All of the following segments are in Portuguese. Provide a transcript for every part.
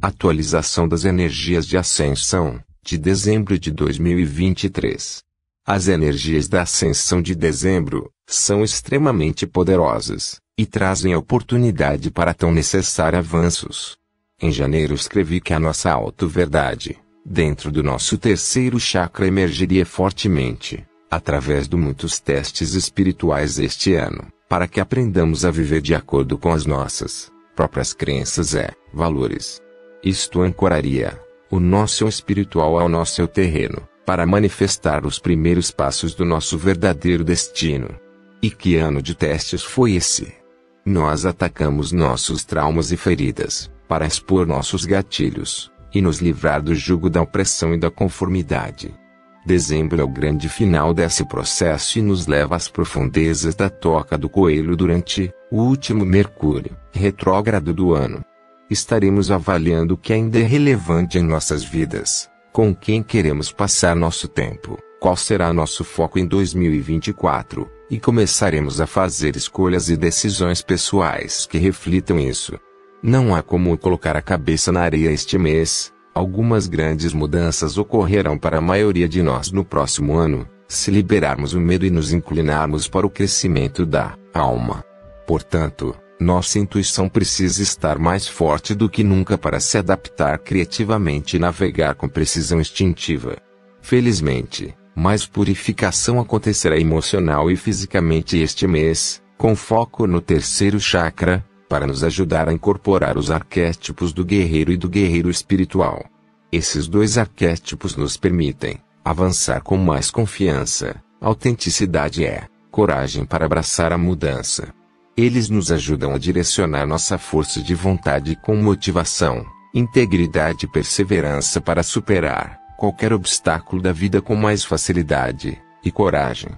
Atualização das energias de ascensão, de dezembro de 2023. As energias da ascensão de dezembro são extremamente poderosas e trazem oportunidade para tão necessários avanços. Em janeiro escrevi que a nossa auto-verdade, dentro do nosso terceiro chakra emergiria fortemente, através de muitos testes espirituais este ano, para que aprendamos a viver de acordo com as nossas próprias crenças e valores. Isto ancoraria o nosso espiritual ao nosso terreno, para manifestar os primeiros passos do nosso verdadeiro destino. E que ano de testes foi esse? Nós atacamos nossos traumas e feridas, para expor nossos gatilhos, e nos livrar do jugo da opressão e da conformidade. Dezembro é o grande final desse processo e nos leva às profundezas da toca do coelho durante o último Mercúrio retrógrado do ano. Estaremos avaliando o que ainda é relevante em nossas vidas, com quem queremos passar nosso tempo, qual será nosso foco em 2024, e começaremos a fazer escolhas e decisões pessoais que reflitam isso. Não há como colocar a cabeça na areia este mês. Algumas grandes mudanças ocorrerão para a maioria de nós no próximo ano, se liberarmos o medo e nos inclinarmos para o crescimento da alma. Portanto, nossa intuição precisa estar mais forte do que nunca para se adaptar criativamente e navegar com precisão instintiva. Felizmente, mais purificação acontecerá emocional e fisicamente este mês, com foco no terceiro chakra, para nos ajudar a incorporar os arquétipos do guerreiro e do guerreiro espiritual. Esses dois arquétipos nos permitem avançar com mais confiança, autenticidade e coragem para abraçar a mudança. Eles nos ajudam a direcionar nossa força de vontade com motivação, integridade e perseverança para superar qualquer obstáculo da vida com mais facilidade e coragem.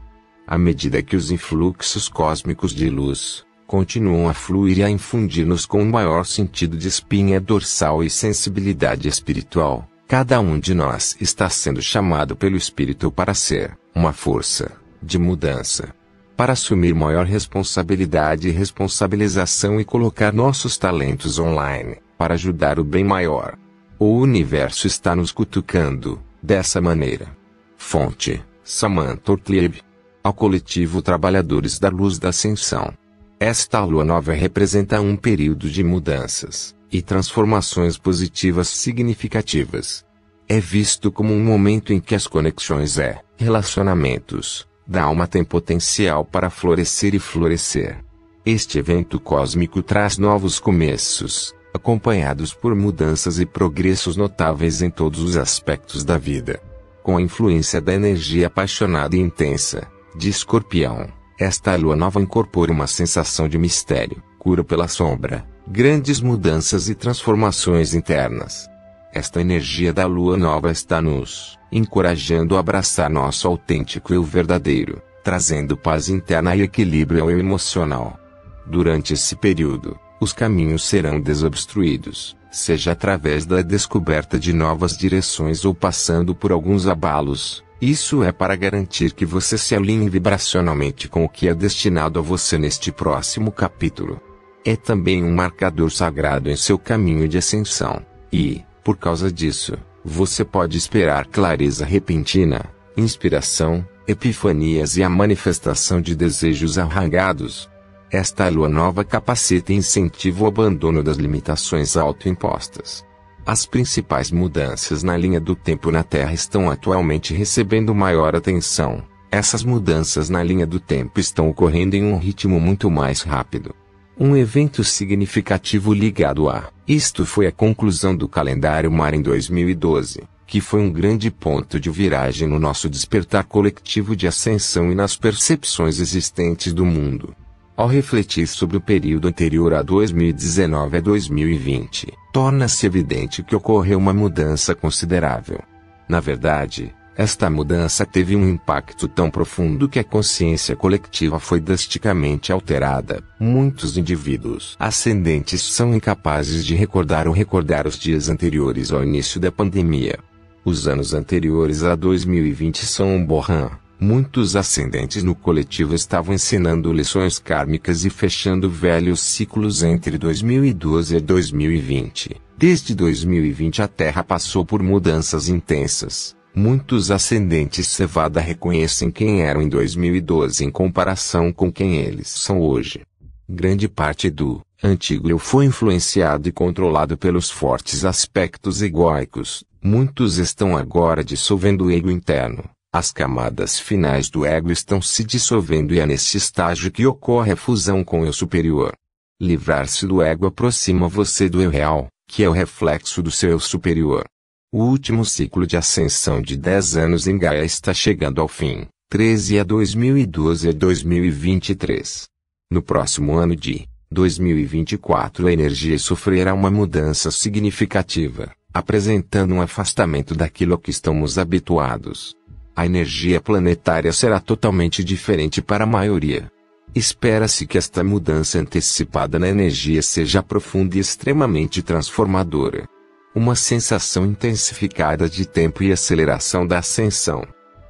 À medida que os influxos cósmicos de luz, continuam a fluir e a infundir-nos com um maior sentido de espinha dorsal e sensibilidade espiritual. Cada um de nós está sendo chamado pelo Espírito para ser uma força de mudança. Para assumir maior responsabilidade e responsabilização e colocar nossos talentos online, para ajudar o bem maior. O universo está nos cutucando, dessa maneira. Fonte: Samantha Ortlieb. Ao coletivo Trabalhadores da Luz da Ascensão. Esta lua nova representa um período de mudanças e transformações positivas significativas. É visto como um momento em que as conexões e relacionamentos da alma têm potencial para florescer e florescer. Este evento cósmico traz novos começos, acompanhados por mudanças e progressos notáveis em todos os aspectos da vida. Com a influência da energia apaixonada e intensa de Escorpião esta lua nova incorpora uma sensação de mistério, cura pela sombra, grandes mudanças e transformações internas. Esta energia da lua nova está nos encorajando a abraçar nosso autêntico eu verdadeiro, trazendo paz interna e equilíbrio ao eu emocional. Durante esse período, os caminhos serão desobstruídos, seja através da descoberta de novas direções ou passando por alguns abalos, isso é para garantir que você se alinhe vibracionalmente com o que é destinado a você neste próximo capítulo. É também um marcador sagrado em seu caminho de ascensão, e, por causa disso, você pode esperar clareza repentina, inspiração, epifanias e a manifestação de desejos arraigados. Esta lua nova capacita e incentiva o abandono das limitações autoimpostas as principais mudanças na linha do tempo na Terra estão atualmente recebendo maior atenção. Essas mudanças na linha do tempo estão ocorrendo em um ritmo muito mais rápido. Um evento significativo ligado a isto foi a conclusão do calendário Mar em 2012, que foi um grande ponto de viragem no nosso despertar coletivo de ascensão e nas percepções existentes do mundo. Ao refletir sobre o período anterior a 2019 a 2020, torna-se evidente que ocorreu uma mudança considerável. Na verdade, esta mudança teve um impacto tão profundo que a consciência coletiva foi drasticamente alterada. Muitos indivíduos ascendentes são incapazes de recordar ou recordar os dias anteriores ao início da pandemia. Os anos anteriores a 2020 são um borrão Muitos ascendentes no coletivo estavam ensinando lições kármicas e fechando velhos ciclos entre 2012 e 2020. Desde 2020 a Terra passou por mudanças intensas. Muitos ascendentes Cevada reconhecem quem eram em 2012 em comparação com quem eles são hoje. Grande parte do antigo eu foi influenciado e controlado pelos fortes aspectos egóicos. Muitos estão agora dissolvendo o ego interno. As camadas finais do ego estão se dissolvendo e é nesse estágio que ocorre a fusão com o eu superior. Livrar-se do ego aproxima você do eu real, que é o reflexo do seu eu superior. O último ciclo de ascensão de 10 anos em Gaia está chegando ao fim, 13 a 2012 a 2023. No próximo ano de 2024 a energia sofrerá uma mudança significativa, apresentando um afastamento daquilo a que estamos habituados. A energia planetária será totalmente diferente para a maioria. Espera-se que esta mudança antecipada na energia seja profunda e extremamente transformadora uma sensação intensificada de tempo e aceleração da ascensão.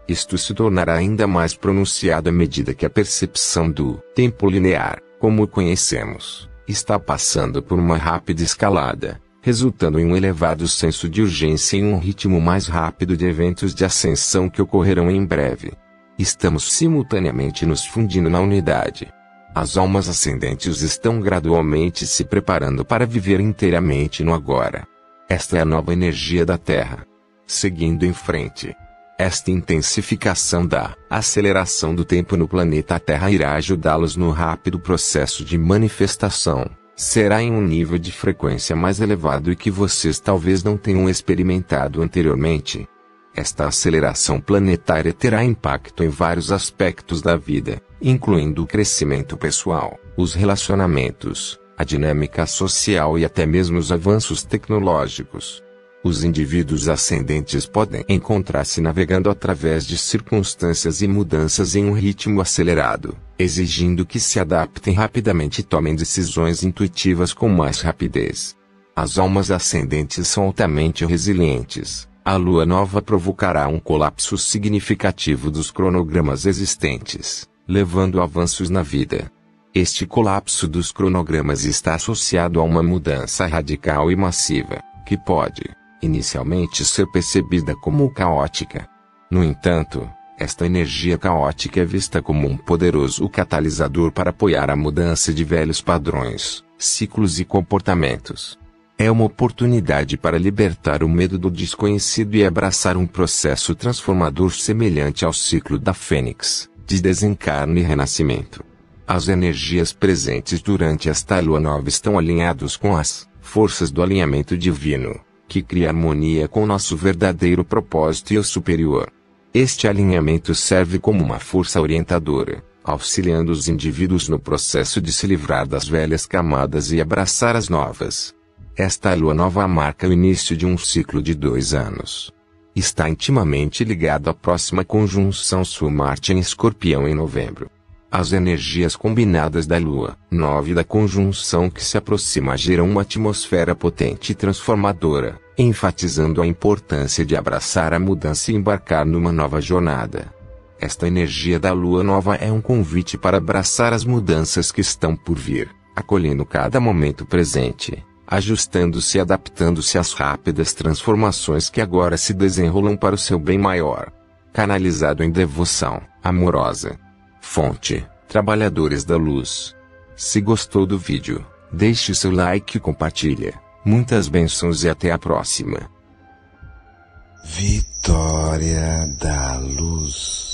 Isto se tornará ainda mais pronunciado à medida que a percepção do tempo linear, como o conhecemos, está passando por uma rápida escalada, resultando em um elevado senso de urgência e um ritmo mais rápido de eventos de ascensão que ocorrerão em breve. Estamos simultaneamente nos fundindo na unidade. As almas ascendentes estão gradualmente se preparando para viver inteiramente no agora. Esta é a nova energia da Terra. Seguindo em frente. Esta intensificação da aceleração do tempo no planeta Terra irá ajudá-los no rápido processo de manifestação. Será em um nível de frequência mais elevado e que vocês talvez não tenham experimentado anteriormente. Esta aceleração planetária terá impacto em vários aspectos da vida, incluindo o crescimento pessoal, os relacionamentos, a dinâmica social e até mesmo os avanços tecnológicos. Os indivíduos ascendentes podem encontrar-se navegando através de circunstâncias e mudanças em um ritmo acelerado, exigindo que se adaptem rapidamente e tomem decisões intuitivas com mais rapidez. As almas ascendentes são altamente resilientes. A lua nova provocará um colapso significativo dos cronogramas existentes, levando avanços na vida, este colapso dos cronogramas está associado a uma mudança radical e massiva, que pode, inicialmente, ser percebida como caótica. No entanto, esta energia caótica é vista como um poderoso catalisador para apoiar a mudança de velhos padrões, ciclos e comportamentos. É uma oportunidade para libertar o medo do desconhecido e abraçar um processo transformador semelhante ao ciclo da fênix, de desencarno e renascimento. As energias presentes durante esta lua nova estão alinhados com as forças do alinhamento divino, que cria harmonia com nosso verdadeiro propósito e o superior. Este alinhamento serve como uma força orientadora, auxiliando os indivíduos no processo de se livrar das velhas camadas e abraçar as novas. Esta lua nova marca o início de um ciclo de dois anos. Está intimamente ligado à próxima conjunção Sul-Marte em Escorpião em novembro. As energias combinadas da Lua, 9 da conjunção que se aproxima geram uma atmosfera potente e transformadora, enfatizando a importância de abraçar a mudança e embarcar numa nova jornada. Esta energia da Lua nova é um convite para abraçar as mudanças que estão por vir, acolhendo cada momento presente, ajustando-se e adaptando-se às rápidas transformações que agora se desenrolam para o seu bem maior. Canalizado em devoção amorosa Fonte: Trabalhadores da Luz. Se gostou do vídeo, deixe seu like e compartilha. Muitas bênçãos e até a próxima. Vitória da Luz.